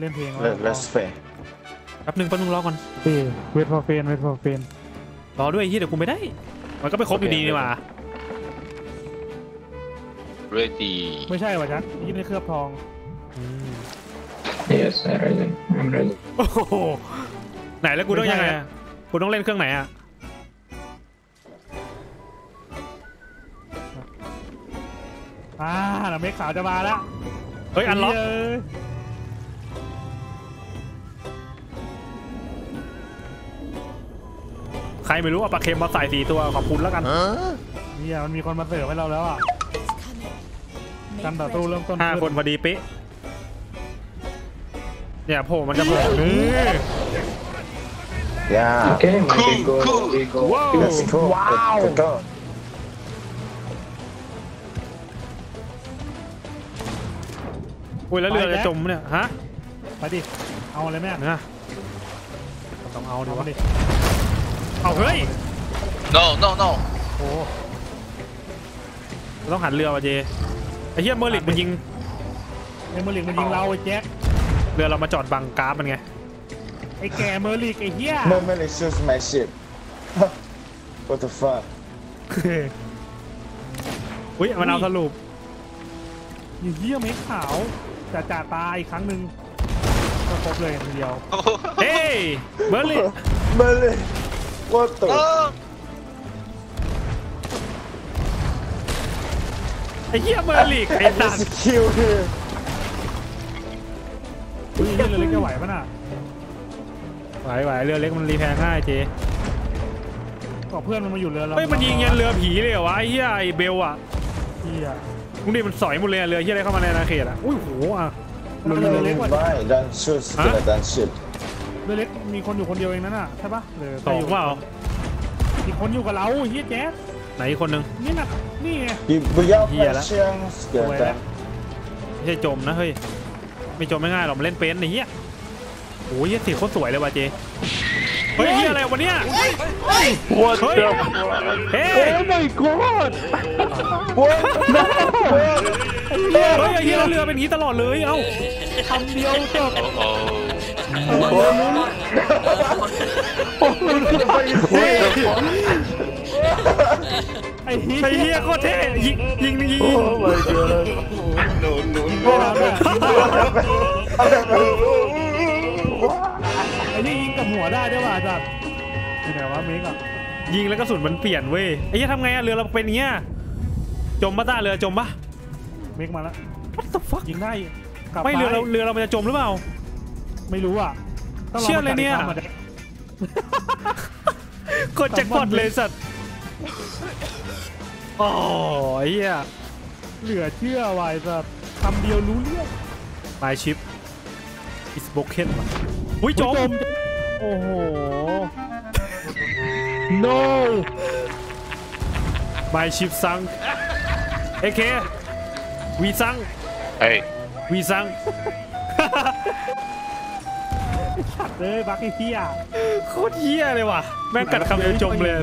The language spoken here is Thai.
เล่นเพลง Let, let's fair. แป๊บหนึงแป๊บหนึงรอก่อน เอเวทฟอร์เฟนเวทฟอร์เฟนรอด้วยไอ้เฮียเดี๋ยวกูไม่ได้ มันก็ไปครบอยู่ดีนี่หว่า ready ไม่ใช่ว่ะจักยี่ในเคลือบทอง อืม Yes, I'm ready. I'm ready. โอ้โหไหนแล้วกูต้องยังไงอะกูต้องเล่นเครื่องไหนอะอ่าหนังเมฆขาวจะมาแล้วเฮ้ยอันล็อกเย้ ใครไม่รู้เอาปลาเค็มมาใส่สี่ตัวขอบคุณแล้วกันเนี่ยมันมีคนมาเสิร์ฟให้เราแล้วอะการต่อสู้เริ่มต้นห้าคนพอดีเป๊ะเนี่ยโผล่มันจะโผล่นี่ Yeah. Okay, we Cool, go. cool. We go. Let's go. Wow. Go, go. อุ้ยแล้วเรือจะจมเนี่ยฮะ ไปดิ เอาเลยแม่นะต้องเอาดิเอาวะดิ เอาเฮ้ย no no no โอ้ต้องหันเรือมาเจไอ้เหี้ยเมอร์ลิกมันยิงไอ้เมอร์ลิกมันยิงเราไอ้แจ็คเรือเรามาจอดบังกราฟมันไงไอ้แกเมอร์ลิกไอ้เหี้ย Moment it shoots my ship. what the fuck? อุ้ยมันเอาสรุปอยู่เหี้ยเมฆขาวจะจ่าตาอีกครั้งหนึ่งก็ครบเลยทีเดียวเฮ้ยเมอร์ลิก Merlin. What the? oh ไอ้เหี้ยเมอร์ลิกไอ้ I สัตว์ just killed him. อุ้ยเหี้ยเรือเล็กจะไหวปะน่ะไหวไหวเรือเล็กมันรีแพร์ง่ายเจก็เพื่อนมันมาอยู่เรือเราเฮ้ยมันยิงยันเรือผีเลยเหรอวะไอ้เหี้ยไอ้เบลอะเหี้ยมึงดิมันสอยหมดเลยอะเรือเหี้ยอะไรเข้ามาในอาณาเขตอะอุ้ยโหอะเรือเรือเล็กกว่า Why? Don't shoot skeleton ship. เรือเล็กมีคนอยู่คนเดียวเองนั่นน่ะใช่ปะหรือสองเปล่าอีกคนอยู่กับเราเฮียแจ๊สไหนอีกคนนึง นี่น่ะนี่ไง You, we got Yeah, my chance, skeleton. ไม่ใช่จมนะเฮ้ยไม่จมไม่ง่ายหรอกมันเล่นเป็นไอ้เหี้ยโอ้ยเหี้ยสีโคตรสวยเลยว่ะเจเฮ้ยเหี้ยอะไรวะเนี่ย What เฮ้ย the? เฮ้ย Oh my god! What? No! เฮ้ยไอ้เหี้ยแล้วเรือเป็นอย่างนี้ตลอดเลยเอ้าคำเดียวจบไอ้เฮีย ไอ้เหี้ยโคตรเท่ยิงยิงยิงยิง Oh my god! no no ยิงได้แล้วด้วยไอ้นี่ยิงกับหัวได้ด้วยว่ะจัดที่ไหนวะเมกอะยิงแล้วกระสุนมันเปลี่ยนเว้ยไอ้เหี้ยทำไงอะเรือเราเป็นอย่างเงี้ยจมปะต้าเรือจมปะเมกมาแล้ว What the fuck ยิงได้ไม่เรือเราเรือเรามันจะจมหรือเปล่า ไม่รู้อะต้องลงเชื่อเลยเนี่ย มาจัดอีกครั้งมากดแจ็คพอตเลยสัตว์โอ้ยเหี้ยเหลือเชื่อว่ะไอ้สัตว์คำเดียวรู้เรื่อง My ship is broken ว่ะอุ้ยจมโอ้โห no My ship sunk เอเควีซัง hey วีซัง เลยบักไอ้เหี้ยโคตรเหี้ยเลยว่ะ แม่งกัดคำเดียวจมเลย